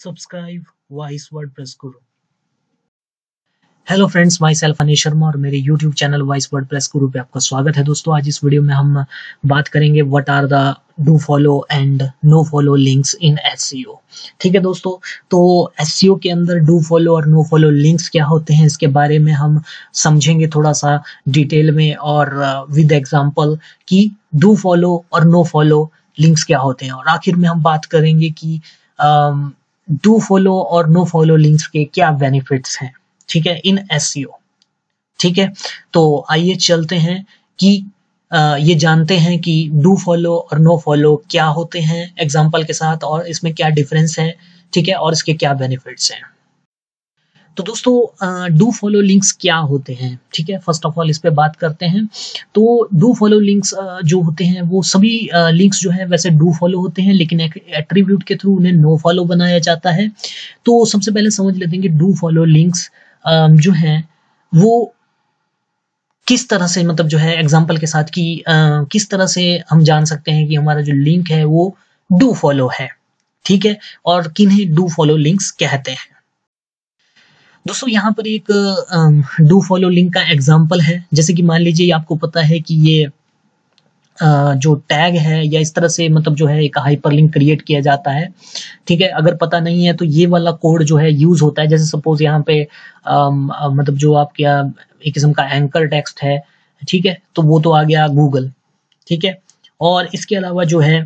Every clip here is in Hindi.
Subscribe wise WordPress guru hello friends myself Anish Sharma और मेरे यूट्यूब चैनल वाइस वर्डप्रेस गुरु पे आपका स्वागत है। दोस्तों, आज इस वीडियो में हम बात करेंगे what are the do follow and no follow links in S ठीक है दोस्तों तो एस के अंदर डू फॉलो और नो फॉलो लिंक्स क्या होते हैं, इसके बारे में हम समझेंगे थोड़ा सा डिटेल में और विद एग्ज़ाम्पल कि डू फॉलो और नो फॉलो लिंक्स क्या होते हैं। और आखिर में हम बात करेंगे कि डू फॉलो और नो फॉलो लिंक्स के क्या बेनिफिट्स हैं? ठीक है इन एस ठीक है तो आइए चलते हैं कि आ, ये जानते हैं कि डू फॉलो और नो फॉलो क्या होते हैं एग्ज़ाम्पल के साथ और इसमें क्या डिफरेंस है ठीक है और इसके क्या बेनिफिट्स हैं। तो दोस्तों डू फॉलो लिंक्स क्या होते हैं? ठीक है फ़र्स्ट ऑफ़ ऑल इस पे बात करते हैं। तो डू फॉलो लिंक्स जो होते हैं, वो सभी लिंक्स जो है वैसे डू फॉलो होते हैं, लेकिन एट्रीब्यूट के थ्रू उन्हें नो फॉलो बनाया जाता है। तो सबसे पहले समझ लेते हैं कि डू फॉलो लिंक्स जो हैं, वो किस तरह से मतलब जो है एग्ज़ाम्पल के साथ कि किस तरह से हम जान सकते हैं कि हमारा जो लिंक है वो डू फॉलो है। ठीक है? और किन्हें डू फॉलो लिंक्स कहते हैं। दोस्तों यहाँ पर एक डू फॉलो लिंक का एग्ज़ाम्पल है। जैसे कि मान लीजिए आपको पता है कि ये जो टैग है या इस तरह से मतलब जो है एक हाइपर लिंक क्रिएट किया जाता है। ठीक है अगर पता नहीं है तो ये वाला कोड जो है यूज़ होता है। जैसे सपोज़ यहाँ पे आ, मतलब जो आपके एक किस्म का एंकर टेक्स्ट है ठीक है तो वो तो आ गया गूगल ठीक है। और इसके अलावा जो है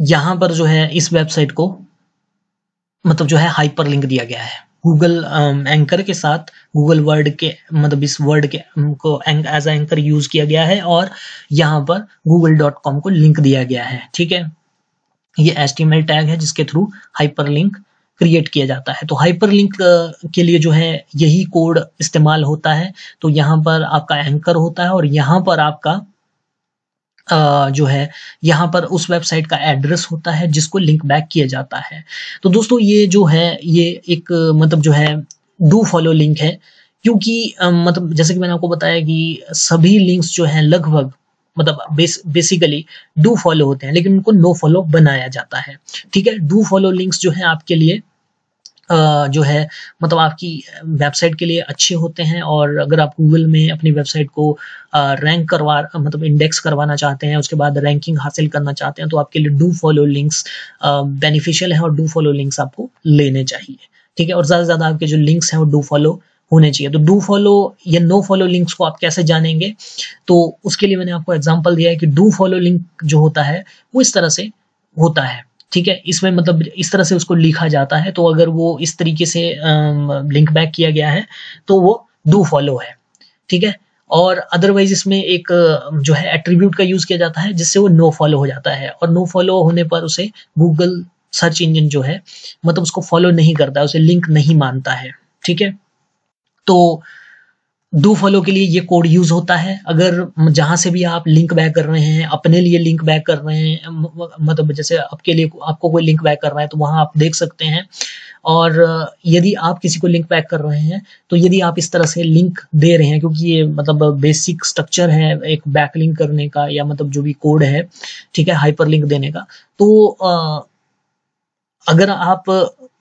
यहाँ पर जो है इस वेबसाइट को मतलब जो है हाइपर लिंक दिया गया है। गूगल एंकर um, के साथ गूगल वर्ड के मतलब इस वर्ड के um, को एज एंकर यूज़ किया गया है और यहाँ पर गूगल डॉट कॉम को लिंक दिया गया है। ठीक है? ये एस टैग है जिसके थ्रू हाइपर लिंक क्रिएट किया जाता है। तो हाइपर लिंक uh, के लिए जो है यही कोड इस्तेमाल होता है। तो यहाँ पर आपका एंकर होता है और यहाँ पर आपका जो है यहाँ पर उस वेबसाइट का एड्रेस होता है जिसको लिंक बैक किया जाता है। तो दोस्तों ये जो है ये एक मतलब जो है डू फॉलो लिंक है। क्योंकि मतलब जैसे कि मैंने आपको बताया कि सभी लिंक्स जो हैं लगभग मतलब बेस, बेसिकली डू फॉलो होते हैं लेकिन उनको नो फॉलो बनाया जाता है। ठीक है? डू फॉलो लिंक्स जो है आपके लिए जो है मतलब आपकी वेबसाइट के लिए अच्छे होते हैं और अगर आप गूगल में अपनी वेबसाइट को रैंक करवा मतलब इंडेक्स करवाना चाहते हैं, उसके बाद रैंकिंग हासिल करना चाहते हैं तो आपके लिए डू फॉलो लिंक्स बेनिफिशियल है और डू फॉलो लिंक्स आपको लेने चाहिए। ठीक है? और ज़्यादा से ज़्यादा आपके जो लिंक्स हैं वो डू फॉलो होने चाहिए। तो डू फॉलो या नो फॉलो लिंक्स को आप कैसे जानेंगे? तो उसके लिए मैंने आपको एग्ज़ाम्पल दिया है कि डू फॉलो लिंक जो होता है, वो इस तरह से होता है। ठीक है, इसमें मतलब इस तरह से उसको लिखा जाता है तो अगर वो इस तरीके से लिंक बैक किया गया है तो वो डू फॉलो है, ठीक है? और अदरवाइज़ इसमें एक जो है एट्रीब्यूट का यूज़ किया जाता है, जिससे वो नो फॉलो हो जाता है। और नो फॉलो होने पर उसे गूगल सर्च इंजन जो है मतलब उसको फॉलो नहीं करता, उसे लिंक नहीं मानता है, ठीक है? तो डू फॉलो के लिए ये कोड यूज़ होता है। अगर जहाँ से भी आप लिंक बैक कर रहे हैं, अपने लिए लिंक बैक कर रहे हैं मतलब जैसे आपके लिए आपको कोई लिंक बैक कर रहा है तो वहाँ आप देख सकते हैं। और यदि आप किसी को लिंक बैक कर रहे हैं तो यदि आप इस तरह से लिंक दे रहे हैं, क्योंकि ये मतलब बेसिक स्ट्रक्चर है एक बैक लिंक करने का या मतलब जो भी कोड है, ठीक है हाइपर लिंक देने का तो अगर आप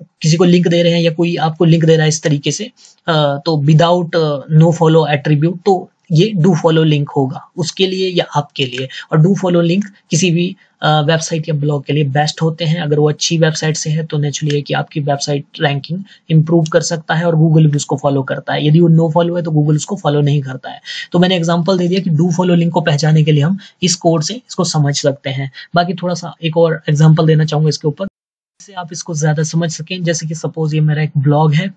किसी को लिंक दे रहे हैं या कोई आपको लिंक दे रहा है इस तरीके से तो विदाउट नो फॉलो एट्रीब्यूट तो ये डू फॉलो लिंक होगा उसके लिए या आपके लिए। और डू फॉलो लिंक किसी भी वेबसाइट या ब्लॉग के लिए बेस्ट होते हैं। अगर वो अच्छी वेबसाइट से है तो नेचुरली है कि आपकी वेबसाइट रैंकिंग इंप्रूव कर सकता है और गूगल भी उसको फॉलो करता है। यदि वो नो फॉलो है तो गूगल उसको फॉलो नहीं करता है। तो मैंने एग्ज़ाम्पल दे दिया कि डू फॉलो लिंक को पहचाने के लिए हम इस कोड से इसको समझ सकते हैं। बाकी थोड़ा सा एक और एग्ज़ाम्पल देना चाहूँगा इसके ऊपर। से आप इसको ज़्यादा समझ सकें। जैसे कि सपोज़ ये मेरा एक ब्लॉग है,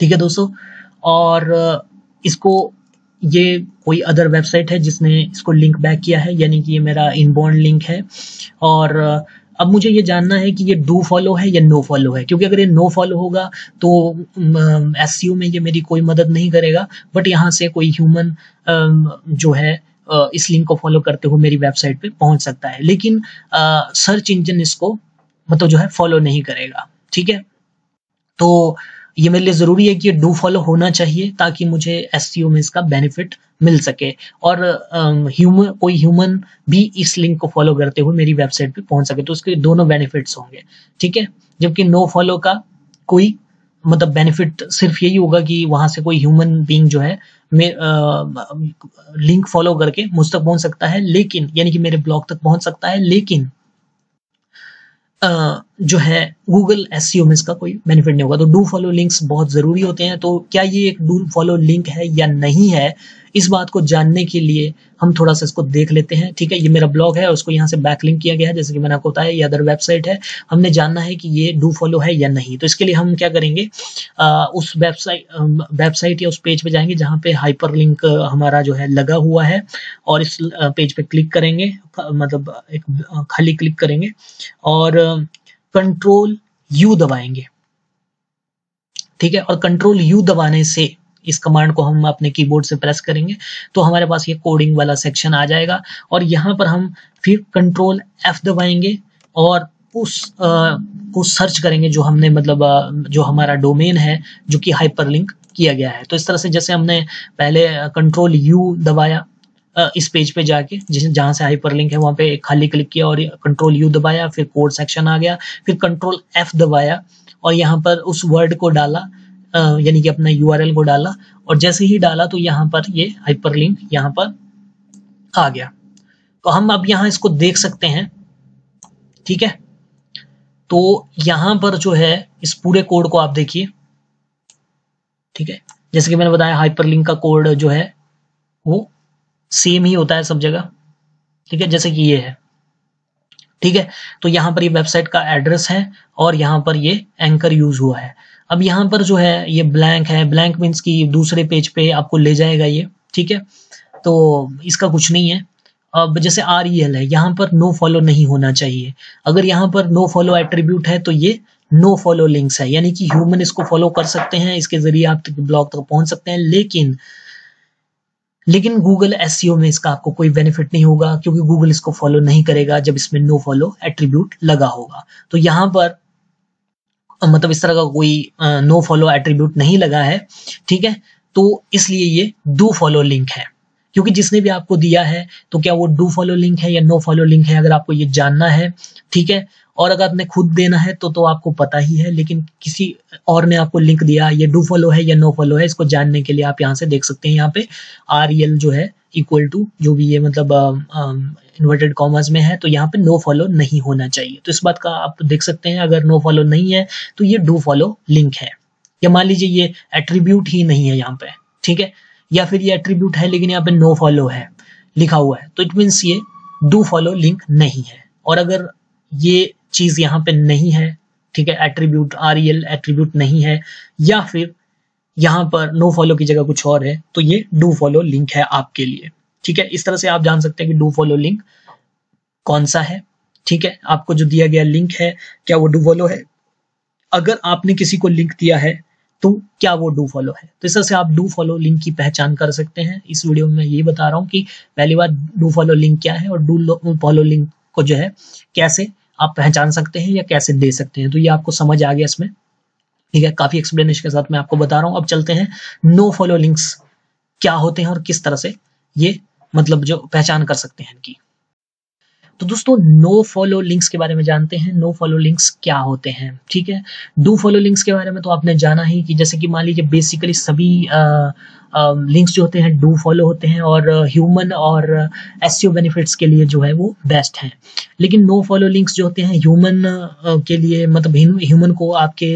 ठीक है दोस्तों? और इसको, ये कोई अदर वेबसाइट है जिसने इसको लिंक बैक किया है, यानी कि ये मेरा इनबॉर्न लिंक है। और अब मुझे ये जानना है कि ये डू फॉलो है या नो फॉलो है? क्योंकि अगर ये नो फॉलो होगा तो एस में ये मेरी कोई मदद नहीं करेगा। बट यहाँ से कोई ह्यूमन जो है इस लिंक को फॉलो करते हुए मेरी वेबसाइट पे पहुँच सकता है। लेकिन सर्च इंजन इसको मतलब जो है फॉलो नहीं करेगा, ठीक है? तो ये मेरे लिए ज़रूरी है कि डू फॉलो होना चाहिए ताकि मुझे एस में इसका बेनिफिट मिल सके। और ह्यूमन कोई ह्यूमन भी इस लिंक को फॉलो करते हुए मेरी वेबसाइट पे पहुँच सके तो उसके दोनों बेनिफिट्स होंगे, ठीक है? जबकि नो फॉलो का कोई मतलब बेनिफिट सिर्फ़ यही होगा कि वहाँ से कोई ह्यूमन बींग जो है लिंक फॉलो करके मुझ तक पहुँच सकता है, लेकिन, यानी कि मेरे ब्लॉग तक पहुँच सकता है, लेकिन जो है गूगल एस में इसका कोई बेनिफिट नहीं होगा। तो डू फॉलो लिंक्स बहुत ज़रूरी होते हैं। तो क्या ये एक डू फॉलो लिंक है या नहीं है? इस बात को जानने के लिए हम थोड़ा सा इसको देख लेते हैं। ठीक है ये मेरा ब्लॉग है उसको यहाँ से बैक लिंक किया गया है जैसे कि मैंने आपको बताया ये अदर वेबसाइट है। हमने जानना है कि ये डू फॉलो है या नहीं। तो इसके लिए हम क्या करेंगे? आ, उस वेबसाइट वेबसाइट या उस पेज पे जाएँगे जहाँ पे हाइपर लिंक हमारा जो है लगा हुआ है और इस पेज पे क्लिक करेंगे मतलब एक खाली क्लिक करेंगे और कंट्रोल यू दबाएँगे। ठीक है और कंट्रोल यू दबाने से इस कमांड को हम अपने कीबोर्ड से प्रेस करेंगे तो हमारे पास ये कोडिंग वाला सेक्शन आ जाएगा। और यहाँ पर हम फिर कंट्रोल एफ़ दबाएँगे और उस को सर्च करेंगे जो हमने मतलब जो हमारा डोमेन है, जो कि हाइपर लिंक किया गया है। तो इस तरह से जैसे हमने पहले कंट्रोल यू दबाया इस पेज पे जाके, जिस, जहाँ से हाइपर लिंक है, वहाँ पे खाली क्लिक किया और कंट्रोल यू दबाया, फिर कोड सेक्शन आ गया, फिर कंट्रोल एफ़ दबाया और यहाँ पर उस वर्ड को डाला। यानी कि अपना यूआरएल को डाला और जैसे ही डाला तो यहाँ पर ये हाइपर लिंक यहाँ पर आ गया। तो हम अब यहाँ इसको देख सकते हैं, ठीक है? तो यहाँ पर जो है, इस पूरे कोड को आप देखिए, ठीक है? जैसे कि मैंने बताया हाइपर लिंक का कोड जो है, वो सेम ही होता है सब जगह, ठीक है? जैसे कि ये है, ठीक है? तो यहाँ पर ये वेबसाइट का एड्रेस है और यहाँ पर ये एंकर यूज़ हुआ है। अब यहाँ पर जो है, ये ब्लैंक है। ब्लैंक मीन्स की दूसरे पेज पे आपको ले जाएगा ये, ठीक है? तो इसका कुछ नहीं है। अब जैसे आर ई एल है, यहाँ पर नो फॉलो नहीं होना चाहिए। अगर यहाँ पर नो फॉलो एट्रीब्यूट है तो ये नो फॉलो लिंक्स है। यानी कि ह्यूमन इसको फॉलो कर सकते हैं, इसके ज़रिए आप ब्लॉग तक पहुँच सकते हैं। लेकिन लेकिन गूगल एस में इसका आपको कोई बेनिफिट नहीं होगा, क्योंकि गूगल इसको फॉलो नहीं करेगा जब इसमें नो फॉलो एट्रीब्यूट लगा होगा। तो यहाँ पर मतलब इस तरह का कोई नो फॉलो एट्रीब्यूट नहीं लगा है, ठीक है? तो इसलिए ये डू फॉलो लिंक है। क्योंकि जिसने भी आपको दिया है तो क्या वो डू फॉलो लिंक है या नो फॉलो लिंक है, अगर आपको ये जानना है, ठीक है? और अगर आपने खुद देना है तो तो आपको पता ही है, लेकिन किसी और ने आपको लिंक दिया, ये डू फॉलो है या नो फॉलो है, इसको जानने के लिए आप यहाँ से देख सकते हैं, यहाँ पे आर एल जो है इक्वल टू जो भी ये मतलब इन्वर्टेड कॉमर्स में है तो यहाँ पे नो फॉलो नहीं होना चाहिए। तो इस बात का आप देख सकते हैं, अगर नो फॉलो नहीं है तो ये डू फॉलो लिंक है। या मान लीजिए ये एट्रीब्यूट ही नहीं है यहाँ पे, ठीक है? या फिर ये एट्रीब्यूट है, लेकिन यहाँ पे नो फॉलो है, लिखा हुआ है तो इट मीन्स ये डू फॉलो लिंक नहीं है। और अगर ये चीज़ यहाँ पे नहीं है, ठीक है एट्रीब्यूट आर एट्रीब्यूट नहीं है, या फिर यहाँ पर नो फॉलो की जगह कुछ और है तो ये डू फॉलो लिंक है आपके लिए। ठीक है? इस तरह से आप जान सकते हैं कि डू फॉलो लिंक कौन सा है, ठीक है? आपको जो दिया गया लिंक है, क्या वो डू फॉलो है? अगर आपने किसी को लिंक दिया है तो क्या वो डू फॉलो है? तो इस तरह से आप डू फॉलो लिंक की पहचान कर सकते हैं। इस वीडियो में ये बता रहा हूँ कि पहली बार डू फॉलो लिंक क्या है और डू फॉलो लिंक को जो है, कैसे आप पहचान सकते हैं या कैसे दे सकते हैं? तो ये आपको समझ आ गया इसमें। ठीक है? काफ़ी एक्सप्लेनेशन के साथ मैं आपको बता रहा हूँ। अब चलते हैं। नो फॉलो लिंक्स क्या होते हैं और किस तरह से ये मतलब जो पहचान कर सकते हैं इनकी। तो दोस्तों नो फॉलो लिंक्स के बारे में जानते हैं। नो फॉलो लिंक्स क्या होते हैं, ठीक है? डू फॉलो लिंक्स के बारे में तो आपने जाना ही कि जैसे कि मान लीजिए बेसिकली सभी लिंक्स जो होते हैं डू फॉलो होते हैं और ह्यूमन और एस बेनिफिट्स के लिए जो है वो बेस्ट हैं। लेकिन नो फॉलो लिंक्स जो होते हैं ह्यूमन के लिए मतलब ह्यूमन को आपके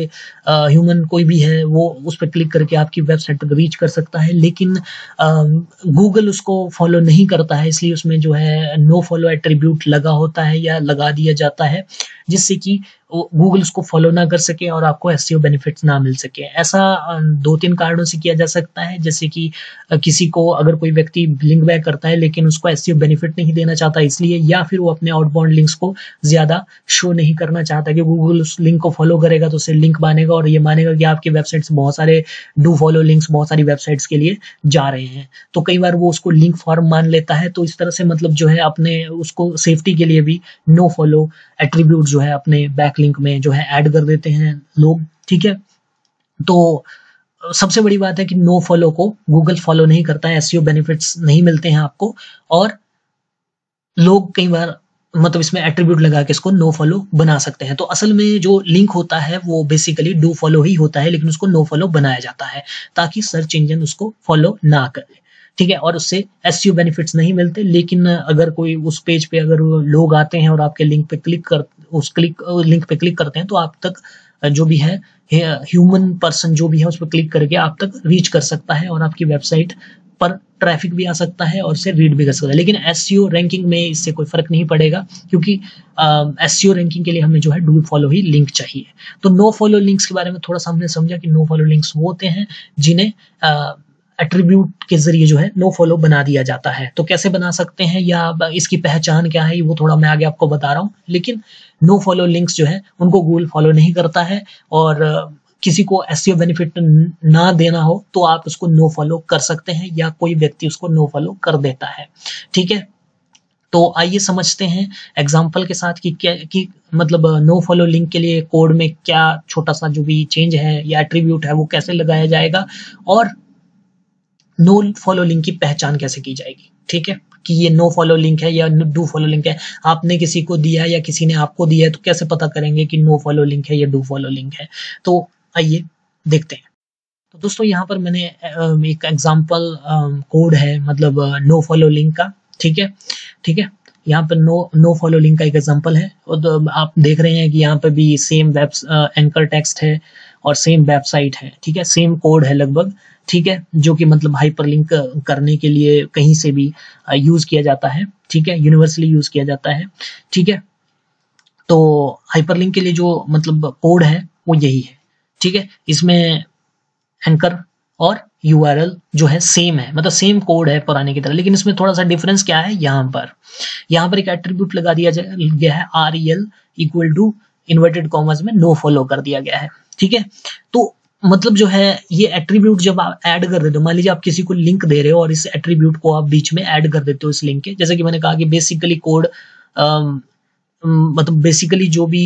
ह्यूमन कोई भी है, वो उस पर क्लिक करके आपकी वेबसाइट तक रीच कर सकता है। लेकिन गूगल उसको फॉलो नहीं करता है, इसलिए उसमें जो है नो फॉलो एट्रीब्यूट लगा होता है या लगा दिया जाता है, जिससे कि गूगल उसको फॉलो ना कर सके और आपको एस बेनिफिट्स ना मिल सके। ऐसा दो तीन कारणों से किया जा सकता है। जैसे कि किसी को अगर कोई व्यक्ति लिंक बैक करता है लेकिन उसको एस बेनिफिट नहीं देना चाहता इसलिए या फिर वो अपने आउटबाउंड लिंक्स को ज़्यादा शो नहीं करना चाहता कि गूगल उस लिंक को फॉलो करेगा तो उसे लिंक मानेगा और ये मानेगा कि आपकी वेबसाइट बहुत सारे डू फॉलो लिंक्स बहुत सारी वेबसाइट्स के लिए जा रहे हैं। तो कई बार वो उसको लिंक फॉर्म मान लेता है तो इस तरह से मतलब जो है अपने उसको सेफ्टी के लिए भी नो फॉलो एट्रीब्यूट जो है अपने बैक लिंक में जो है ऐड कर देते हैं लोग, ठीक है? तो सबसे बड़ी बात है कि नो फॉलो को गूगल फॉलो नहीं करता है एसईओ बेनिफिट्स नहीं मिलते हैं आपको, और लोग कई बार मतलब इसमें एट्रीब्यूट लगा के इसको नो फॉलो बना सकते हैं। तो असल में जो लिंक होता है, वो बेसिकली डू फॉलो ही होता है, लेकिन उसको नो फॉलो बनाया जाता है, ताकि सर्च इंजन उसको फॉलो ना करे। ठीक है, और उससे एस बेनिफिट्स नहीं मिलते, लेकिन अगर कोई उस पेज पे अगर लोग आते हैं और आपके लिंक पे क्लिक कर, उस क्लिक लिंक पे क्लिक करते हैं तो आप तक जो भी है ह्यूमन पर्सन जो भी है, उस पर क्लिक करके आप तक रीच कर सकता है और आपकी वेबसाइट पर ट्रैफ़िक भी आ सकता है और उसे रीड भी कर सकता है। लेकिन एस रैंकिंग में इससे कोई फ़र्क नहीं पड़ेगा, क्योंकि एस रैंकिंग के लिए हमें जो है डू फॉलो ही लिंक चाहिए। तो नो फॉलो लिंक्स के बारे में थोड़ा सा हमने समझा कि नो फॉलो लिंक्स वो होते हैं जिन्हें एट्रीब्यूट के ज़रिए जो है नो फॉलो बना दिया जाता है। तो कैसे बना सकते हैं या इसकी पहचान क्या है, वो थोड़ा मैं आगे आपको बता रहा हूँ। लेकिन नो फॉलो लिंक्स जो है, उनको गूगल फॉलो नहीं करता है और किसी को एस बेनिफिट ना देना हो तो आप उसको नो फॉलो कर सकते हैं या कोई व्यक्ति उसको नो फॉलो कर देता है। ठीक है? तो आइए समझते हैं एग्ज़ाम्पल के साथ कि क्या, कि मतलब नो फॉलो लिंक के लिए कोड में क्या छोटा सा जो भी चेंज है या एट्रीब्यूट है, वो कैसे लगाया जाएगा। और नो फॉलो लिंक की पहचान कैसे की जाएगी? ठीक है? कि ये नो फॉलो लिंक है या डू फॉलो लिंक है, आपने किसी को दिया है या किसी ने आपको दिया है तो कैसे पता करेंगे कि नो फॉलो लिंक है या डू फॉलो लिंक है? तो आइए देखते हैं। तो दोस्तों, यहाँ पर मैंने एक एग्ज़ाम्पल कोड है मतलब नो फॉलो लिंक का। ठीक है? ठीक है? यहाँ पर नो नो फॉलो लिंक का एक एग्ज़ाम्पल है। और तो आप देख रहे हैं कि यहाँ पर भी सेम वेब एंकर टेक्स्ट है। और सेम वेबसाइट है, ठीक है? सेम कोड है लगभग, ठीक है? जो कि मतलब हाइपरलिंक करने के लिए कहीं से भी यूज़ किया जाता है, ठीक है? यूनिवर्सली यूज़ किया जाता है, ठीक है? तो हाइपरलिंक के लिए जो मतलब कोड है, वो यही है, ठीक है? इसमें एंकर और यूआरएल जो है सेम है मतलब सेम कोड है पुराने की तरह, लेकिन इसमें थोड़ा सा डिफरेंस क्या है? यहाँ पर यहाँ पर एक एट्रीब्यूट लगा दिया गया है R E L equal to inverted commas में नो फॉलो कर दिया गया है। ठीक है? तो मतलब जो है, ये एट्रीब्यूट जब आप ऐड कर देते हो, मान लीजिए आप किसी को लिंक दे रहे हो और इस एट्रीब्यूट को आप बीच में ऐड कर देते हो इस लिंक के, जैसे कि मैंने कहा कि बेसिकली कोड मतलब बेसिकली जो भी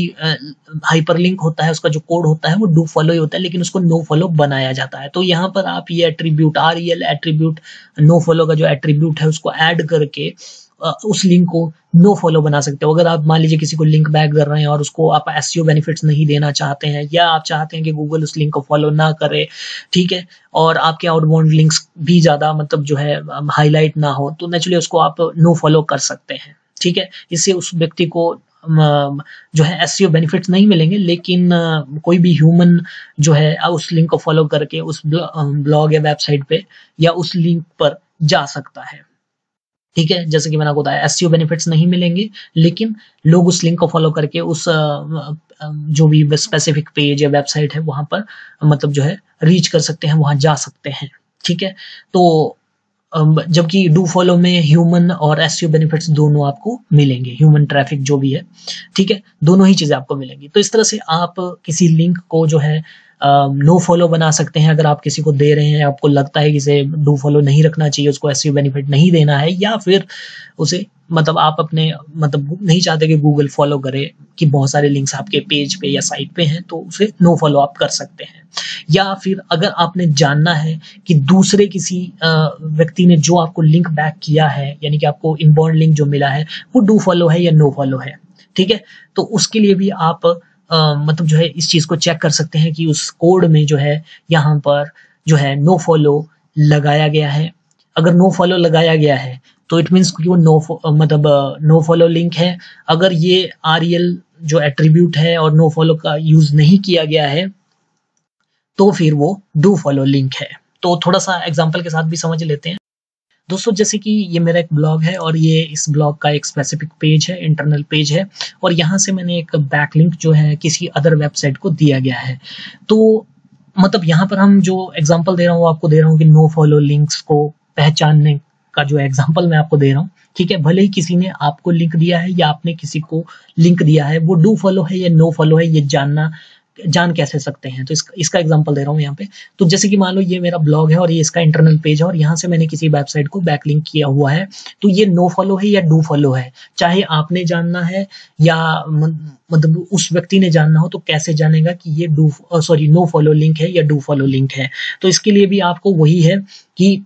हाइपर लिंक होता है, उसका जो कोड होता है, वो डू फॉलो ही होता है, लेकिन उसको नो फॉलो बनाया जाता है। तो यहाँ पर आप ये attribute R L attribute no follow का जो एट्रीब्यूट है, उसको ऐड करके उस लिंक को नो फॉलो बना सकते हो। अगर आप मान लीजिए किसी को लिंक बैक कर रहे हैं और उसको आप एस बेनिफिट्स नहीं देना चाहते हैं या आप चाहते हैं कि गूगल उस लिंक को फॉलो ना करे, ठीक है? और आपके आउटबाउंड लिंक्स भी ज़्यादा मतलब जो है हाईलाइट ना हो तो नेचुरली उसको आप नो फॉलो कर सकते हैं, ठीक है? इससे उस व्यक्ति को जो है एस बेनिफिट्स नहीं मिलेंगे, लेकिन कोई भी ह्यूमन जो है उस लिंक को फॉलो करके उस ब्लॉग या वेबसाइट पे या उस लिंक पर जा सकता है। ठीक है? जैसे कि मैंने आपको बताया एस बेनिफिट्स नहीं मिलेंगे, लेकिन लोग उस लिंक को फॉलो करके उस जो भी स्पेसिफिक पेज या वेबसाइट है, वहाँ पर मतलब जो है रीच कर सकते हैं, वहाँ जा सकते हैं, ठीक है? तो जबकि डू फॉलो में ह्यूमन और एस बेनिफिट्स दोनों आपको मिलेंगे ह्यूमन ट्रैफ़िक जो भी है, ठीक है? दोनों ही चीज़ें आपको मिलेंगी। तो इस तरह से आप किसी लिंक को जो है नो फॉलो बना सकते हैं अगर आप किसी को दे रहे हैं, आपको लगता है कि इसे डू फॉलो नहीं रखना चाहिए, उसको एस बेनिफिट नहीं देना है, या फिर उसे मतलब आप अपने मतलब नहीं चाहते कि गूगल फॉलो करे कि बहुत सारे लिंक्स आपके पेज पे या साइट पे हैं तो उसे नो फॉलो आप कर सकते हैं। या फिर अगर आपने जानना है कि दूसरे किसी व्यक्ति ने जो आपको लिंक बैक किया है, यानी कि आपको इनबॉर्न लिंक जो मिला है, वो डू फॉलो है या नो फॉलो है, ठीक है? तो उसके लिए भी आप मतलब जो है, इस चीज़ को चेक कर सकते हैं कि उस कोड में जो है, यहाँ पर जो है नो फॉलो लगाया गया है। अगर नो फॉलो लगाया गया है तो इट मीन्स कि वो नो मतलब नो फॉलो लिंक है। अगर ये आर जो एट्रीब्यूट है और नो फॉलो का यूज़ नहीं किया गया है तो फिर वो डू फॉलो लिंक है। तो थोड़ा सा एग्ज़ाम्पल के साथ भी समझ लेते हैं। दोस्तों, जैसे कि ये मेरा एक ब्लॉग है और ये इस ब्लॉग का एक स्पेसिफिक पेज है इंटरनल पेज है और यहाँ से मैंने एक बैकलिंक जो है किसी अदर वेबसाइट को दिया गया है। तो मतलब यहाँ पर हम जो एग्ज़ाम्पल दे रहा हूँ आपको दे रहा हूँ कि नो फॉलो लिंक्स को पहचानने का जो एग्ज़ाम्पल मैं आपको दे रहा हूँ, ठीक है? भले ही किसी ने आपको लिंक दिया है या आपने किसी को लिंक दिया है, वो डू फॉलो है या नो फॉलो है, ये जानना जान कैसे सकते हैं? तो इसका इसका एग्जांपल दे रहा हूँ यहाँ पे। तो जैसे कि मान लो ये मेरा ब्लॉग है और ये इसका इंटरनल पेज है और यहाँ से मैंने किसी वेबसाइट को बैकलिंक किया हुआ है तो ये नो फॉलो है या डू फॉलो है? चाहे आपने जानना है या मतलब उस व्यक्ति ने जानना हो तो कैसे जानेगा कि ये do sorry no follow link है या डू फॉलो लिंक है? तो इसके लिए भी आपको वही है कि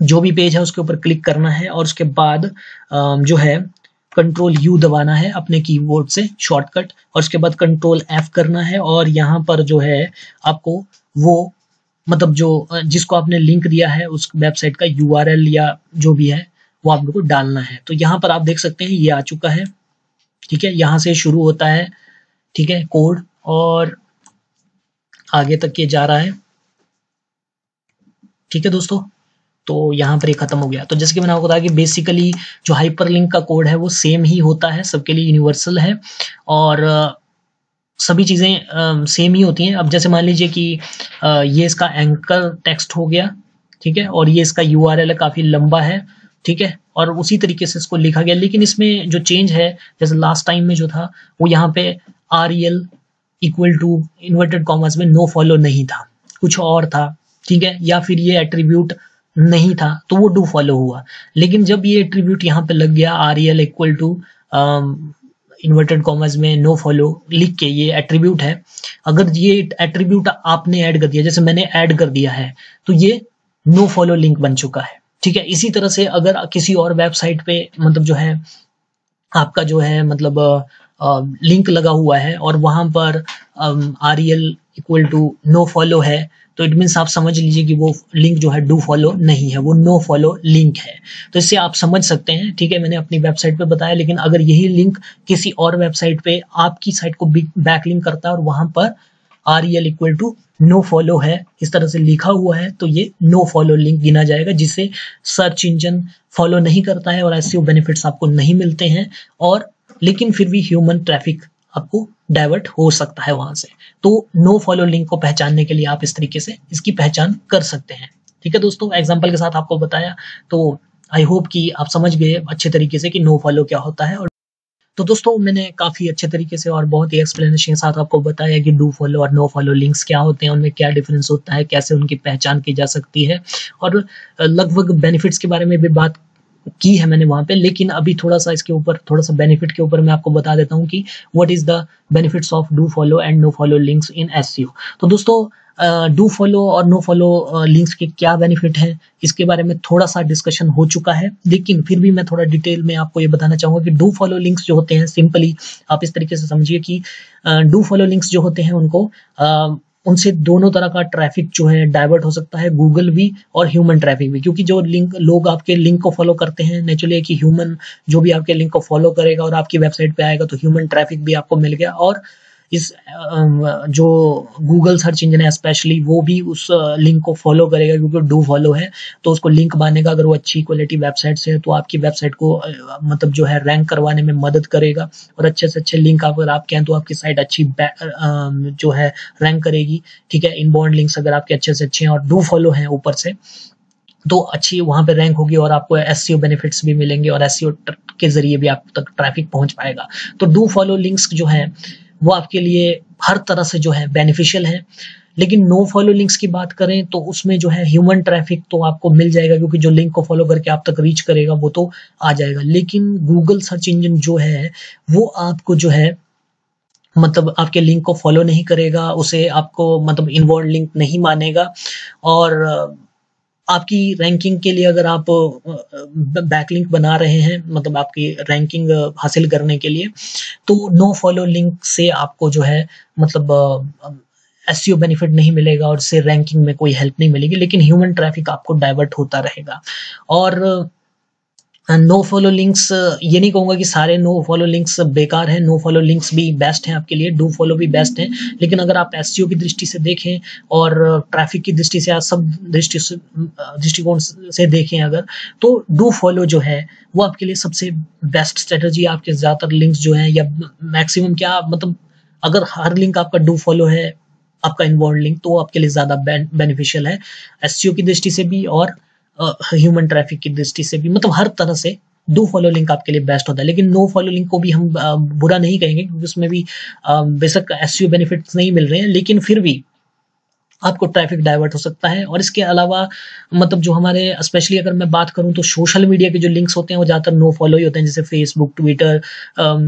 जो भी पेज है उसके ऊपर क्लिक करना है और उसके बाद जो है कंट्रोल यू दबाना है अपने कीबोर्ड से शॉर्टकट और उसके बाद कंट्रोल एफ़ करना है, और यहाँ पर जो है आपको वो मतलब जो जिसको आपने लिंक दिया है, उस वेबसाइट का यूआरएल या जो भी है, वो आप लोग को डालना है। तो यहाँ पर आप देख सकते हैं, ये आ चुका है। ठीक है, यहाँ से शुरू होता है, ठीक है कोड और आगे तक ये जा रहा है। ठीक है दोस्तों तो यहाँ पर ये खत्म हो गया। तो जैसे कि मैंने आपको बताया कि बेसिकली जो हाइपरलिंक का कोड है वो सेम ही होता है, सबके लिए यूनिवर्सल है और सभी चीज़ें सेम ही होती हैं। अब जैसे मान लीजिए कि ये इसका एंकर टेक्स्ट हो गया, ठीक है? और ये इसका यू है, काफ़ी लंबा है, ठीक है? और उसी तरीके से इसको लिखा गया। लेकिन इसमें जो चेंज है, जैसे लास्ट टाइम में जो था, वो यहाँ पे R L equal to inverted commas में नो फॉलो नहीं था। कुछ और था, ठीक है? या फिर ये एट्रीब्यूट नहीं था तो वो डू फॉलो हुआ। लेकिन जब ये एट्रीब्यूट यहाँ पे लग गया R L equal to inverted commas में नो फॉलो लिख के ये एट्रीब्यूट है। अगर ये एट्रीब्यूट आपने ऐड कर दिया, जैसे मैंने ऐड कर दिया है तो ये नो फॉलो लिंक बन चुका है। ठीक है? इसी तरह से अगर किसी और वेबसाइट पे मतलब जो है, आपका जो है मतलब लिंक लगा हुआ है, और वहाँ पर R L equal to no follow है तो इट मीन्स आप समझ लीजिए कि वो लिंक जो है डू फॉलो नहीं है, वो नो फॉलो लिंक है। तो इससे आप समझ सकते हैं, ठीक है, मैंने अपनी वेबसाइट पे बताया, लेकिन अगर यही लिंक किसी और वेबसाइट पे आपकी साइट को बैक लिंक करता है और वहाँ पर R L equal to no follow है, इस तरह से लिखा हुआ है तो ये नो फॉलो लिंक गिना जाएगा, जिससे सर्च इंजन फॉलो नहीं करता है और ऐसे बेनिफिट्स आपको नहीं मिलते हैं। और, लेकिन फिर भी ह्यूमन ट्रैफ़िक आपको डाइवर्ट हो सकता है वहाँ से। तो नो फॉलो लिंक को पहचानने के लिए आप इस तरीके से इसकी पहचान कर सकते हैं। ठीक है दोस्तों? एग्ज़ाम्पल के साथ आपको बताया। तो आई होप कि आप समझ गए अच्छे तरीके से कि नो फॉलो क्या होता है। और तो दोस्तों, मैंने काफ़ी अच्छे तरीके से और बहुत ही एक्सप्लेनेशन के साथ आपको बताया कि डू फॉलो और नो फॉलो लिंक्स क्या होते हैं, उनमें क्या डिफरेंस होता है, कैसे उनकी पहचान की जा सकती है। और लगभग बेनिफिट्स के बारे में भी बात की है मैंने वहाँ पे, लेकिन अभी थोड़ा सा इसके ऊपर, थोड़ा सा बेनिफिट के ऊपर मैं आपको बता देता हूँ कि what is the benefits of do follow and no follow links in S तो दोस्तों डू फॉलो और नो फॉलो लिंक्स के क्या बेनिफिट हैं, इसके बारे में थोड़ा सा डिस्कशन हो चुका है, लेकिन फिर भी मैं थोड़ा डिटेल में आपको ये बताना चाहूँगा कि डू फॉलो लिंक्स जो होते हैं सिंपली आप इस तरीके से समझिए कि डू फॉलो लिंक्स जो होते हैं उनको उनसे दोनों तरह का ट्रैफ़िक जो है डाइवर्ट हो सकता है गूगल भी और ह्यूमन ट्रैफ़िक भी। क्योंकि जो लिंक लोग आपके लिंक को फॉलो करते हैं नेचुरली कि ह्यूमन जो भी आपके लिंक को फॉलो करेगा और आपकी वेबसाइट पे आएगा तो ह्यूमन ट्रैफ़िक भी आपको मिल गया। और इस जो गूगल सर्च इंजन है स्पेशली वो भी उस लिंक को फॉलो करेगा, क्योंकि डू फॉलो है तो उसको लिंक मानेगा अगर वो अच्छी क्वालिटी वेबसाइट से है तो आपकी वेबसाइट को मतलब जो है रैंक करवाने में मदद करेगा, और अच्छे से अच्छे लिंक अगर आप कहें तो आपकी साइट अच्छी जो है रैंक करेगी, ठीक है? इनबाउंड लिंक्स अगर आपके अच्छे से अच्छे हैं और डू फॉलो हैं ऊपर से तो अच्छी वहाँ पे रैंक होगी और आपको एस बेनिफिट्स भी मिलेंगे और एस के ज़रिए भी आप तक ट्रैफ़िक पहुँच पाएगा। तो डू फॉलो लिंक्स जो है वो आपके लिए हर तरह से जो है बेनिफिशियल है। लेकिन नो फॉलो लिंक्स की बात करें तो उसमें जो है ह्यूमन ट्रैफ़िक तो आपको मिल जाएगा, क्योंकि जो लिंक को फॉलो करके आप तक रीच करेगा, वो तो आ जाएगा। लेकिन गूगल सर्च इंजन जो है, वो आपको जो है मतलब आपके लिंक को फॉलो नहीं करेगा, उसे आपको मतलब इन्वॉल्व लिंक नहीं मानेगा। और आपकी रैंकिंग के लिए अगर आप बैकलिंक बना रहे हैं मतलब आपकी रैंकिंग हासिल करने के लिए तो नो फॉलो लिंक से आपको जो है मतलब एस बेनिफिट नहीं मिलेगा और से रैंकिंग में कोई हेल्प नहीं मिलेगी, लेकिन ह्यूमन ट्रैफ़िक आपको डाइवर्ट होता रहेगा। और नो फॉलो लिंक्स ये नहीं कहूँगा कि सारे नो फॉलो लिंक्स बेकार हैं नो फॉलो लिंक्स भी बेस्ट हैं आपके लिए डू फॉलो भी बेस्ट हैं, लेकिन अगर आप एस की दृष्टि से देखें और ट्रैफ़िक की दृष्टि से, या सब दृष्टि से दृष्टिकोण से देखें अगर तो डू फॉलो जो है, वो आपके लिए सबसे बेस्ट स्ट्रेटजी आपके ज़्यादातर लिंक्स जो हैं, या मैक्सिमम क्या मतलब अगर हर लिंक आपका डू फॉलो है, आपका इन्वॉल्व लिंक तो आपके लिए ज़्यादा बेनिफिशियल है। एस की दृष्टि से भी और ह्यूमन ट्रैफ़िक की दृष्टि से भी मतलब हर तरह से दो फॉलो लिंक आपके लिए बेस्ट होता है। लेकिन नो फॉलो लिंक को भी हम बुरा नहीं कहेंगे, क्योंकि उसमें भी बेशक एस बेनिफिट्स नहीं मिल रहे हैं, लेकिन फिर भी आपको ट्रैफ़िक डाइवर्ट हो सकता है। और इसके अलावा मतलब जो हमारे स्पेशली अगर मैं बात करूँ तो सोशल मीडिया के जो लिंक्स होते हैं, वो ज़्यादातर नो फॉलो ही होते हैं। जैसे फेसबुक ट्विटर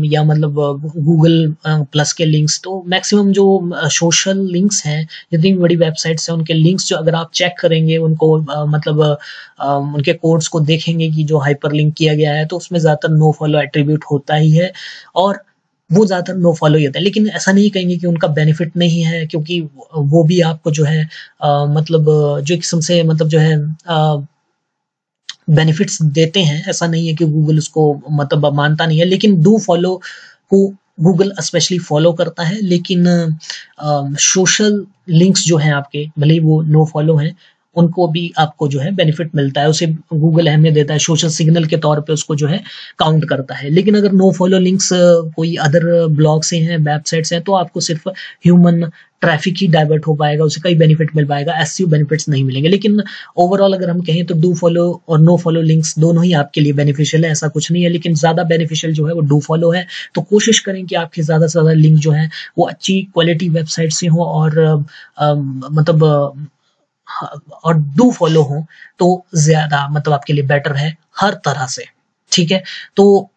या मतलब गूगल प्लस के लिंक्स तो मैक्सिमम जो सोशल लिंक्स हैं, जितनी भी बड़ी वेबसाइट्स हैं, उनके लिंक्स जो अगर आप चेक करेंगे, उनको मतलब उनके कोड्स को देखेंगे कि जो हाइपर लिंक किया गया है तो उसमें ज़्यादातर नो फॉलो एट्रीब्यूट होता ही है। और वो ज़्यादातर नो फॉलो ही होता है। लेकिन ऐसा नहीं कहेंगे कि उनका बेनिफिट नहीं है क्योंकि वो भी आपको जो है आ, मतलब जो किस्म से मतलब जो है बेनिफिट्स देते हैं। ऐसा नहीं है कि गूगल उसको मतलब मानता नहीं है। लेकिन डू फॉलो को गूगल स्पेशली फॉलो करता है। लेकिन सोशल लिंक्स जो हैं आपके भले ही वो नो फॉलो हैं उनको भी आपको जो है बेनिफिट मिलता है। उसे गूगल अहमियत देता है सोशल सिग्नल के तौर पे उसको जो है काउंट करता है। लेकिन अगर नो फॉलो लिंक्स कोई अदर ब्लॉग से हैं वेबसाइट्स हैं तो आपको सिर्फ़ ह्यूमन ट्रैफ़िक ही डाइवर्ट हो पाएगा उसे कई बेनिफिट मिल पाएगा एस बेनिफिट्स नहीं मिलेंगे। लेकिन ओवरऑल अगर हम कहें तो डू फॉलो और नो फॉलो लिंक्स दोनों ही आपके लिए बेनिफिशियल है ऐसा कुछ नहीं है। लेकिन ज़्यादा बेनिफिशियल जो है वो डू फॉलो है। तो कोशिश करें कि आपके ज़्यादा से ज़्यादा लिंक जो है वो अच्छी क्वालिटी वेबसाइट से हो और आ, मतलब और डू फॉलो हो तो ज़्यादा मतलब आपके लिए बेटर है हर तरह से, ठीक है? तो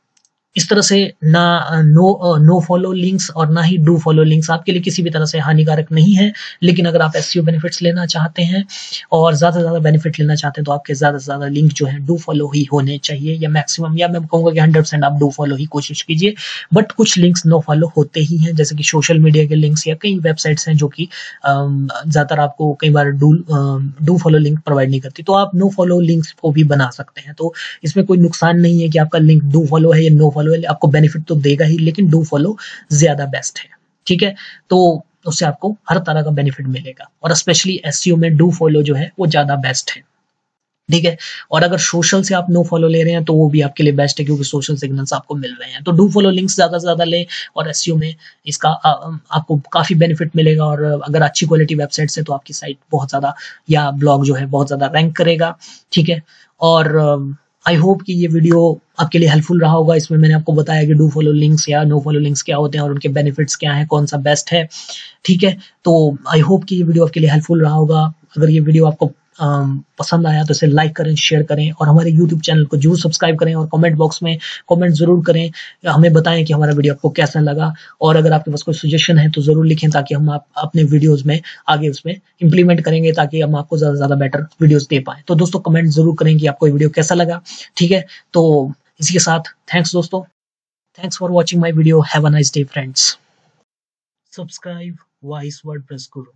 इस तरह से ना नो नो फॉलो लिंक्स और ना ही डू फॉलो लिंक्स आपके लिए किसी भी तरह से हानिकारक नहीं है, लेकिन अगर आप एस बेनिफिट्स लेना चाहते हैं और ज़्यादा से ज़्यादा बेनिफिट लेना चाहते हैं तो आपके ज़्यादा से ज़्यादा लिंक जो है डू फॉलो ही होने चाहिए या मैक्सिमम या मैं कहूँगा कि हंड्रेड आप डू फॉलो ही कोशिश कीजिए बट कुछ लिंक्स नो फॉलो होते ही हैं, जैसे कि सोशल मीडिया के लिंक्स या कई वेबसाइट्स हैं जो कि ज़्यादातर आपको कई बार do do follow link provide नहीं करती तो आप नो फॉलो लिंक्स को भी बना सकते हैं। तो इसमें कोई नुकसान नहीं है कि आपका लिंक डू फॉलो है या नो फॉलो है आपको बेनिफिट तो देगा ही लेकिन डू फॉलो ज़्यादा बेस्ट है। ठीक है? तो उससे आपको हर तरह का बेनिफिट मिलेगा। और स्पेशली एस में डू फॉलो जो है वो ज़्यादा बेस्ट है। ठीक है? और अगर सोशल से आप नो फॉलो ले रहे हैं तो वो भी आपके लिए बेस्ट है क्योंकि सोशल सिग्नल्स आपको मिल रहे हैं। तो डू फॉलो लिंक्स ज़्यादा से ज़्यादा लें और एसईओ में इसका आ, आपको काफ़ी बेनिफिट मिलेगा। और अगर अच्छी क्वालिटी वेबसाइट है तो आपकी साइट बहुत ज़्यादा या ब्लॉग जो है बहुत ज़्यादा रैंक करेगा। ठीक है? और आई होप कि ये वीडियो आपके लिए हेल्पफुल रहा होगा। इसमें मैंने आपको बताया कि डू फॉलो लिंक्स या नो फॉलो लिंक्स क्या होते हैं और उनके बेनिफिट्स क्या हैं, कौन सा बेस्ट है। ठीक है? तो आई होप कि ये वीडियो आपके लिए हेल्पफुल रहा होगा। अगर ये वीडियो आपको पसंद आया तो इसे लाइक करें शेयर करें और हमारे यूट्यूब चैनल को ज़रूर सब्सक्राइब करें और कमेंट बॉक्स में कमेंट ज़रूर करें, हमें बताएँ कि हमारा वीडियो आपको कैसा लगा और अगर आपके पास कोई सजेशन है तो ज़रूर लिखें ताकि हम आप, अपने वीडियोज़ में आगे उसमें इंप्लीमेंट करेंगे ताकि हम आपको ज़्यादा से ज़्यादा बेटर वीडियोज़ दे पाए। तो दोस्तों कमेंट ज़रूर करें कि आपको वीडियो कैसा लगा, ठीक है? तो इसी के साथ थैंक्स दोस्तों। Thanks for watching my video have a nice day friends subscribe wise WordPress guru